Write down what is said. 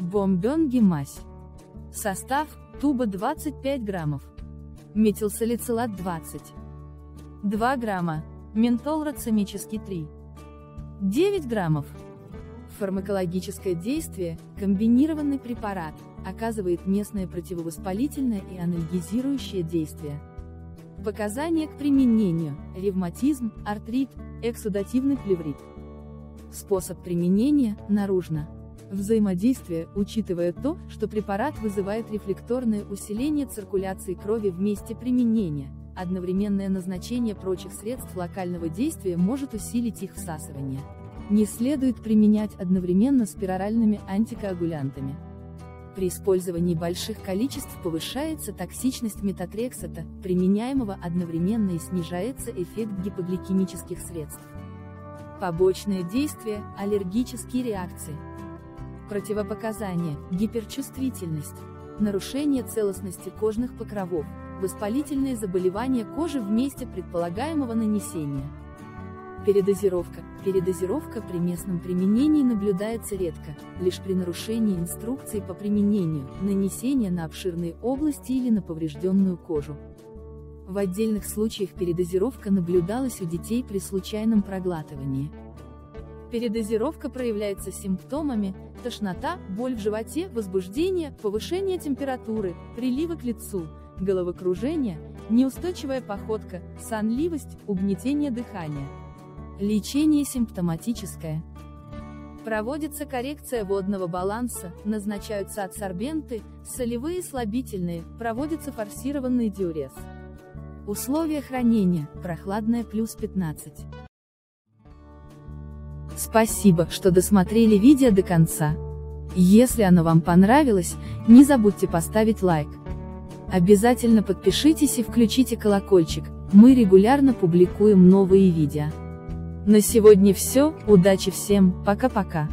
Бомбенги мазь. Состав, туба 25 граммов. Метилсалицилат 20. 2 грамма. Ментол рацемический 3. 9 граммов. Фармакологическое действие, комбинированный препарат, оказывает местное противовоспалительное и анальгезирующее действие. Показания к применению, ревматизм, артрит, эксудативный плеврит. Способ применения, наружно. Взаимодействие, учитывая то, что препарат вызывает рефлекторное усиление циркуляции крови в месте применения, одновременное назначение прочих средств локального действия может усилить их всасывание. Не следует применять одновременно с пероральными антикоагулянтами. При использовании больших количеств повышается токсичность метатрексата, применяемого одновременно и снижается эффект гипогликемических средств. Побочные действия, аллергические реакции. Противопоказания, гиперчувствительность, нарушение целостности кожных покровов, воспалительные заболевания кожи в месте предполагаемого нанесения. Передозировка. Передозировка при местном применении наблюдается редко, лишь при нарушении инструкций по применению, нанесения на обширные области или на поврежденную кожу. В отдельных случаях передозировка наблюдалась у детей при случайном проглатывании. Передозировка проявляется симптомами, тошнота, боль в животе, возбуждение, повышение температуры, приливы к лицу, головокружение, неустойчивая походка, сонливость, угнетение дыхания. Лечение симптоматическое. Проводится коррекция водного баланса, назначаются адсорбенты, солевые слабительные, проводится форсированный диурез. Условия хранения, прохладное плюс 15. Спасибо, что досмотрели видео до конца. Если оно вам понравилось, не забудьте поставить лайк. Обязательно подпишитесь и включите колокольчик, мы регулярно публикуем новые видео. На сегодня все, удачи всем, пока-пока.